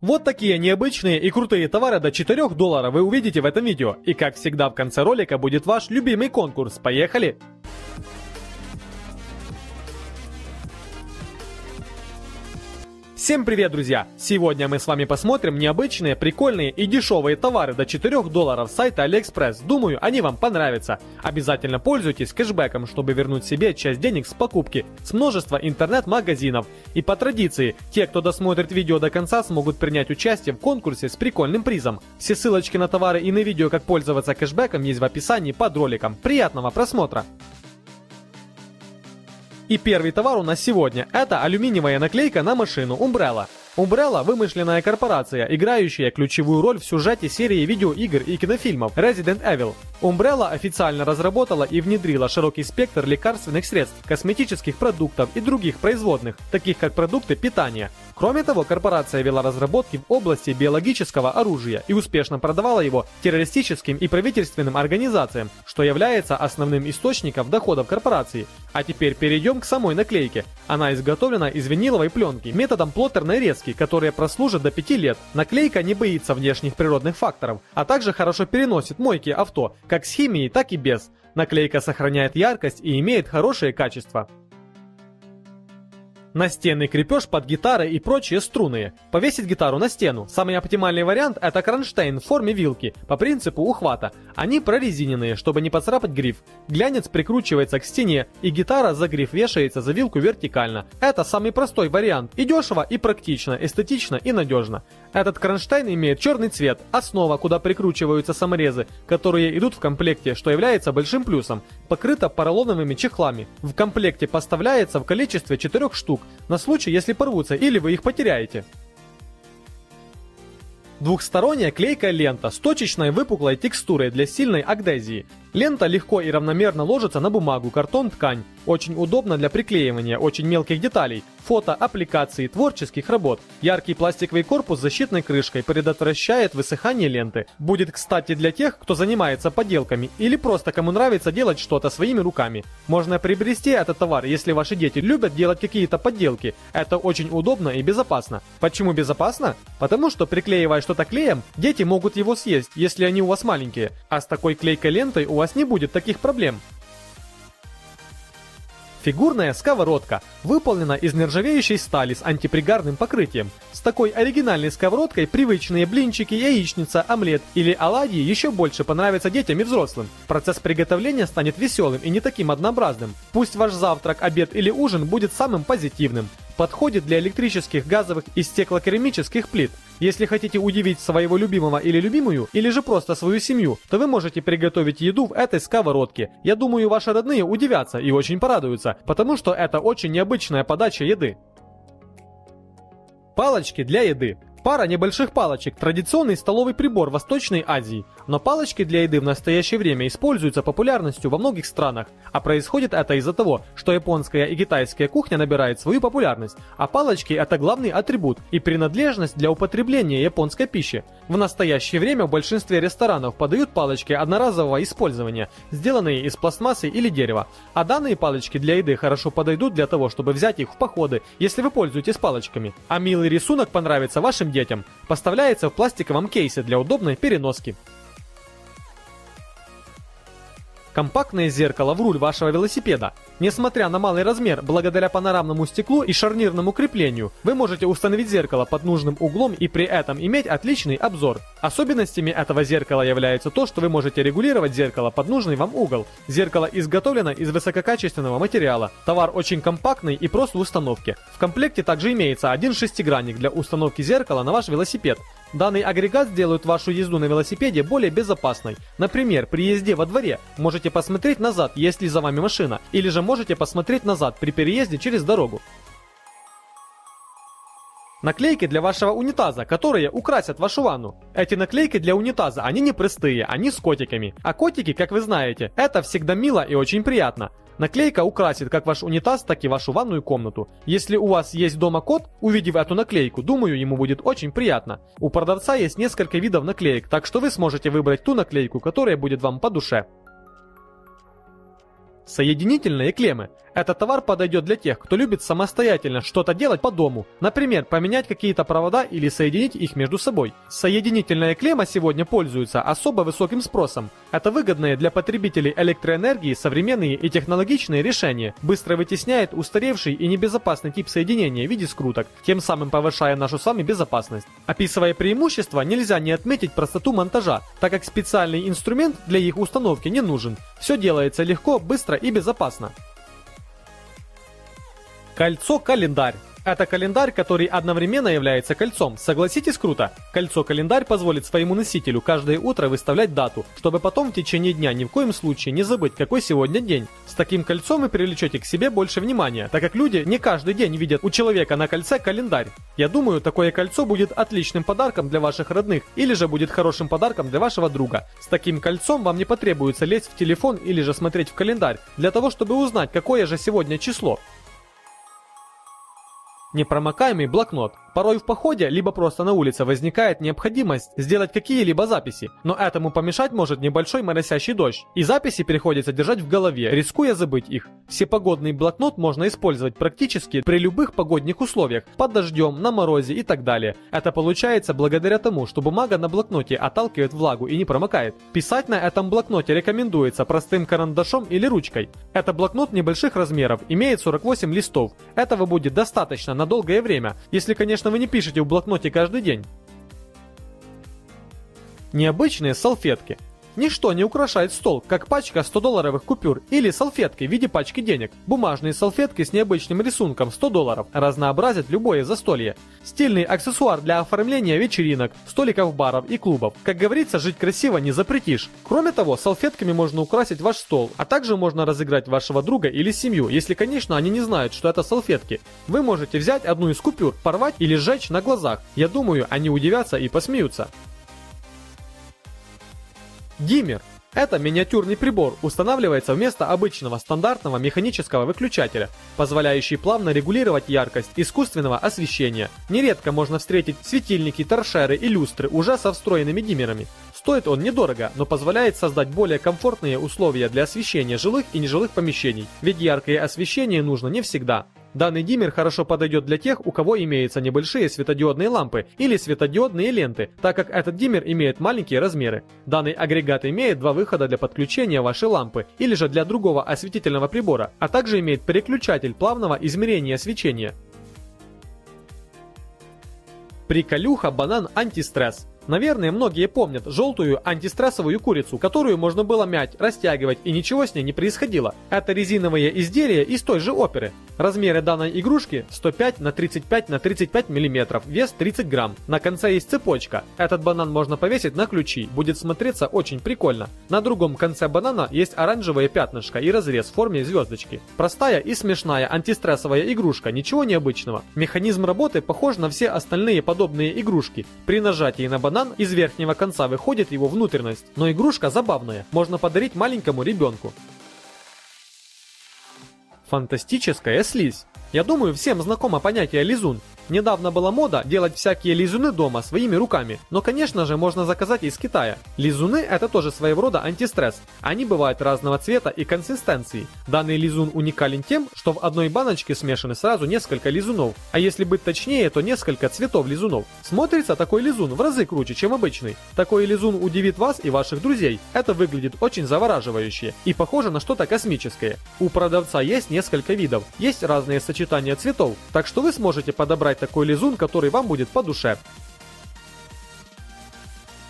Вот такие необычные и крутые товары до 4 долларов вы увидите в этом видео. И как всегда в конце ролика будет ваш любимый конкурс. Поехали! Всем привет, друзья! Сегодня мы с вами посмотрим необычные, прикольные и дешевые товары до 4 долларов с сайта AliExpress. Думаю, они вам понравятся. Обязательно пользуйтесь кэшбэком, чтобы вернуть себе часть денег с покупки с множества интернет-магазинов. И по традиции, те, кто досмотрит видео до конца, смогут принять участие в конкурсе с прикольным призом. Все ссылочки на товары и на видео, как пользоваться кэшбэком, есть в описании под роликом. Приятного просмотра! И первый товар у нас сегодня – это алюминиевая наклейка на машину Umbrella. Umbrella – вымышленная корпорация, играющая ключевую роль в сюжете серии видеоигр и кинофильмов Resident Evil. Umbrella официально разработала и внедрила широкий спектр лекарственных средств, косметических продуктов и других производных, таких как продукты питания. Кроме того, корпорация вела разработки в области биологического оружия и успешно продавала его террористическим и правительственным организациям, что является основным источником доходов корпорации. А теперь перейдем к самой наклейке. Она изготовлена из виниловой пленки методом плоттерной резки, которая прослужит до 5 лет. Наклейка не боится внешних природных факторов, а также хорошо переносит мойки авто, как с химией, так и без. Наклейка сохраняет яркость и имеет хорошее качество. Настенный крепеж под гитары и прочие струны. Повесить гитару на стену. Самый оптимальный вариант это кронштейн в форме вилки, по принципу ухвата. Они прорезиненные, чтобы не поцарапать гриф. Глянец прикручивается к стене, и гитара за гриф вешается за вилку вертикально. Это самый простой вариант. И дешево, и практично, эстетично и надежно. Этот кронштейн имеет черный цвет, основа, куда прикручиваются саморезы, которые идут в комплекте, что является большим плюсом. Покрыта поролоновыми чехлами. В комплекте поставляется в количестве 4 штук на случай, если порвутся или вы их потеряете. Двухсторонняя клейкая лента с точечной выпуклой текстурой для сильной адгезии. Лента легко и равномерно ложится на бумагу, картон, ткань. Очень удобно для приклеивания очень мелких деталей, фото, аппликаций, творческих работ. Яркий пластиковый корпус с защитной крышкой предотвращает высыхание ленты. Будет кстати для тех, кто занимается поделками или просто кому нравится делать что-то своими руками. Можно приобрести этот товар, если ваши дети любят делать какие-то подделки. Это очень удобно и безопасно. Почему безопасно? Потому что приклеивая что-то клеем, дети могут его съесть, если они у вас маленькие. А с такой клейкой лентой у вас не будет таких проблем. Фигурная сковородка выполнена из нержавеющей стали с антипригарным покрытием. С такой оригинальной сковородкой привычные блинчики, яичница, омлет или оладьи еще больше понравятся детям и взрослым. Процесс приготовления станет веселым и не таким однообразным. Пусть ваш завтрак, обед или ужин будет самым позитивным. Подходит для электрических, газовых и стеклокерамических плит. Если хотите удивить своего любимого или любимую, или же просто свою семью, то вы можете приготовить еду в этой сковородке. Я думаю, ваши родные удивятся и очень порадуются, потому что это очень необычная подача еды. Палочки для еды. Пара небольших палочек – традиционный столовый прибор Восточной Азии, но палочки для еды в настоящее время используются популярностью во многих странах, а происходит это из-за того, что японская и китайская кухня набирает свою популярность, а палочки – это главный атрибут и принадлежность для употребления японской пищи. В настоящее время в большинстве ресторанов подают палочки одноразового использования, сделанные из пластмассы или дерева, а данные палочки для еды хорошо подойдут для того, чтобы взять их в походы, если вы пользуетесь палочками. А милый рисунок понравится вашим детям. Поставляется в пластиковом кейсе для удобной переноски. Компактное зеркало в руль вашего велосипеда. Несмотря на малый размер, благодаря панорамному стеклу и шарнирному креплению, вы можете установить зеркало под нужным углом и при этом иметь отличный обзор. Особенностями этого зеркала является то, что вы можете регулировать зеркало под нужный вам угол. Зеркало изготовлено из высококачественного материала. Товар очень компактный и прост в установке. В комплекте также имеется один шестигранник для установки зеркала на ваш велосипед. Данный агрегат сделает вашу езду на велосипеде более безопасной. Например, при езде во дворе можете посмотреть назад, есть ли за вами машина, или же можете посмотреть назад при переезде через дорогу. Наклейки для вашего унитаза, которые украсят вашу ванну. Эти наклейки для унитаза, они не простые, они с котиками. А котики, как вы знаете, это всегда мило и очень приятно. Наклейка украсит как ваш унитаз, так и вашу ванную комнату. Если у вас есть дома кот, увидев эту наклейку, думаю, ему будет очень приятно. У продавца есть несколько видов наклеек, так что вы сможете выбрать ту наклейку, которая будет вам по душе. Соединительные клеммы. Этот товар подойдет для тех, кто любит самостоятельно что-то делать по дому. Например, поменять какие-то провода или соединить их между собой. Соединительная клемма сегодня пользуется особо высоким спросом. Это выгодные для потребителей электроэнергии современные и технологичные решения. Быстро вытесняет устаревший и небезопасный тип соединения в виде скруток, тем самым повышая нашу с вами безопасность. Описывая преимущества, нельзя не отметить простоту монтажа, так как специальный инструмент для их установки не нужен. Все делается легко, быстро и безопасно. Кольцо-календарь. Это календарь, который одновременно является кольцом. Согласитесь, круто? Кольцо-календарь позволит своему носителю каждое утро выставлять дату, чтобы потом в течение дня ни в коем случае не забыть, какой сегодня день. С таким кольцом вы привлечете к себе больше внимания, так как люди не каждый день видят у человека на кольце календарь. Я думаю, такое кольцо будет отличным подарком для ваших родных, или же будет хорошим подарком для вашего друга. С таким кольцом вам не потребуется лезть в телефон или же смотреть в календарь, для того, чтобы узнать, какое же сегодня число. Непромокаемый блокнот. Порой в походе, либо просто на улице возникает необходимость сделать какие-либо записи, но этому помешать может небольшой моросящий дождь, и записи приходится держать в голове, рискуя забыть их. Всепогодный блокнот можно использовать практически при любых погодных условиях, под дождем, на морозе и так далее. Это получается благодаря тому, что бумага на блокноте отталкивает влагу и не промокает. Писать на этом блокноте рекомендуется простым карандашом или ручкой. Это блокнот небольших размеров, имеет 48 листов. Этого будет достаточно на долгое время, если, конечно, вы не пишете в блокноте каждый день. Необычные салфетки – Ничто не украшает стол, как пачка 100-долларовых купюр или салфетки в виде пачки денег. Бумажные салфетки с необычным рисунком 100 долларов разнообразят любое застолье. Стильный аксессуар для оформления вечеринок, столиков баров и клубов. Как говорится, жить красиво не запретишь. Кроме того, салфетками можно украсить ваш стол, а также можно разыграть вашего друга или семью, если, конечно, они не знают, что это салфетки. Вы можете взять одну из купюр, порвать или сжечь на глазах. Я думаю, они удивятся и посмеются. Диммер это миниатюрный прибор устанавливается вместо обычного стандартного механического выключателя, позволяющий плавно регулировать яркость искусственного освещения. Нередко можно встретить светильники, торшеры и люстры уже со встроенными диммерами. Стоит он недорого, но позволяет создать более комфортные условия для освещения жилых и нежилых помещений, ведь яркое освещение нужно не всегда. Данный диммер хорошо подойдет для тех, у кого имеются небольшие светодиодные лампы или светодиодные ленты, так как этот диммер имеет маленькие размеры. Данный агрегат имеет два выхода для подключения вашей лампы или же для другого осветительного прибора, а также имеет переключатель плавного измерения свечения. Приколюха банан антистресс. Наверное, многие помнят желтую антистрессовую курицу, которую можно было мять, растягивать и ничего с ней не происходило. Это резиновые изделия из той же оперы. Размеры данной игрушки 105 на 35 на 35 мм, вес 30 грамм. На конце есть цепочка. Этот банан можно повесить на ключи, будет смотреться очень прикольно. На другом конце банана есть оранжевое пятнышко и разрез в форме звездочки. Простая и смешная антистрессовая игрушка, ничего необычного. Механизм работы похож на все остальные подобные игрушки. При нажатии на банан из верхнего конца выходит его внутренность, но игрушка забавная, можно подарить маленькому ребенку. Фантастическая слизь. Я думаю, всем знакомо понятие лизун. Недавно была мода делать всякие лизуны дома своими руками, но конечно же можно заказать из Китая. Лизуны это тоже своего рода антистресс. Они бывают разного цвета и консистенции. Данный лизун уникален тем, что в одной баночке смешаны сразу несколько лизунов, а если быть точнее, то несколько цветов лизунов. Смотрится такой лизун в разы круче, чем обычный. Такой лизун удивит вас и ваших друзей. Это выглядит очень завораживающе и похоже на что-то космическое. У продавца есть несколько видов, есть разные сочетания цветов, так что вы сможете подобрать такой лизун, который вам будет по душе.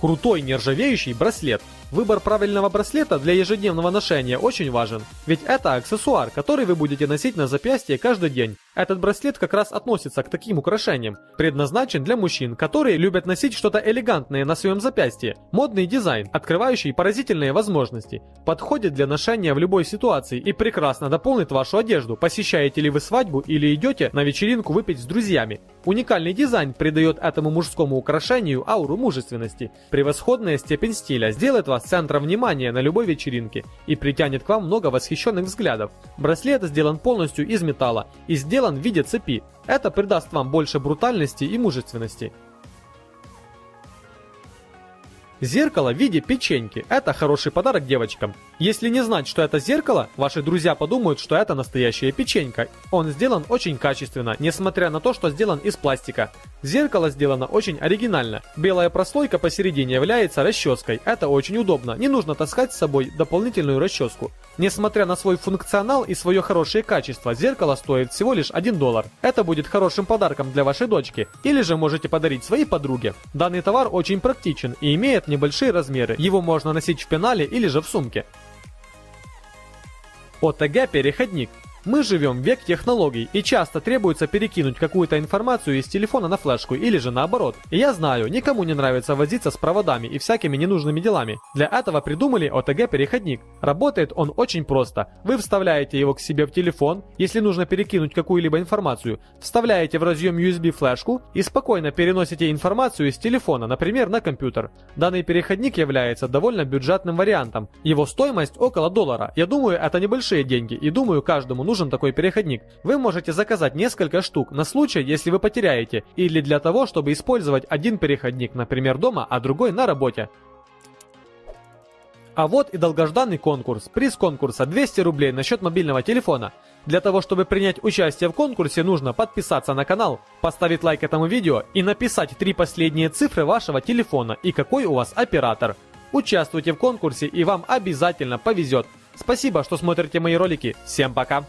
Крутой нержавеющий браслет. Выбор правильного браслета для ежедневного ношения очень важен, ведь это аксессуар, который вы будете носить на запястье каждый день. Этот браслет как раз относится к таким украшениям, предназначен для мужчин, которые любят носить что-то элегантное на своем запястье. Модный дизайн, открывающий поразительные возможности, подходит для ношения в любой ситуации и прекрасно дополнит вашу одежду, посещаете ли вы свадьбу или идете на вечеринку выпить с друзьями. Уникальный дизайн придает этому мужскому украшению ауру мужественности. Превосходная степень стиля сделает вас центром внимания на любой вечеринке и притянет к вам много восхищенных взглядов. Браслет сделан полностью из металла и сделан в виде цепи. Это придаст вам больше брутальности и мужественности. Зеркало в виде печеньки. Это хороший подарок девочкам. Если не знать, что это зеркало, ваши друзья подумают, что это настоящая печенька. Он сделан очень качественно, несмотря на то, что сделан из пластика. Зеркало сделано очень оригинально. Белая прослойка посередине является расческой. Это очень удобно. Не нужно таскать с собой дополнительную расческу. Несмотря на свой функционал и свое хорошее качество, зеркало стоит всего лишь 1 доллар. Это будет хорошим подарком для вашей дочки. Или же можете подарить своей подруге. Данный товар очень практичен и имеет небольшие размеры. Его можно носить в пенале или же в сумке. ОТГ-переходник. Мы живем в век технологий, и часто требуется перекинуть какую-то информацию из телефона на флешку или же наоборот. И я знаю, никому не нравится возиться с проводами и всякими ненужными делами. Для этого придумали OTG-переходник. Работает он очень просто. Вы вставляете его к себе в телефон, если нужно перекинуть какую-либо информацию, вставляете в разъем USB флешку и спокойно переносите информацию из телефона, например, на компьютер. Данный переходник является довольно бюджетным вариантом. Его стоимость около доллара. Я думаю, это небольшие деньги, и думаю, каждому нужно нужен такой переходник. Вы можете заказать несколько штук на случай, если вы потеряете, или для того, чтобы использовать один переходник, например, дома, а другой на работе. А вот и долгожданный конкурс. Приз конкурса 200 рублей на счет мобильного телефона. Для того, чтобы принять участие в конкурсе, нужно подписаться на канал, поставить лайк этому видео и написать три последние цифры вашего телефона и какой у вас оператор. Участвуйте в конкурсе и вам обязательно повезет. Спасибо, что смотрите мои ролики. Всем пока!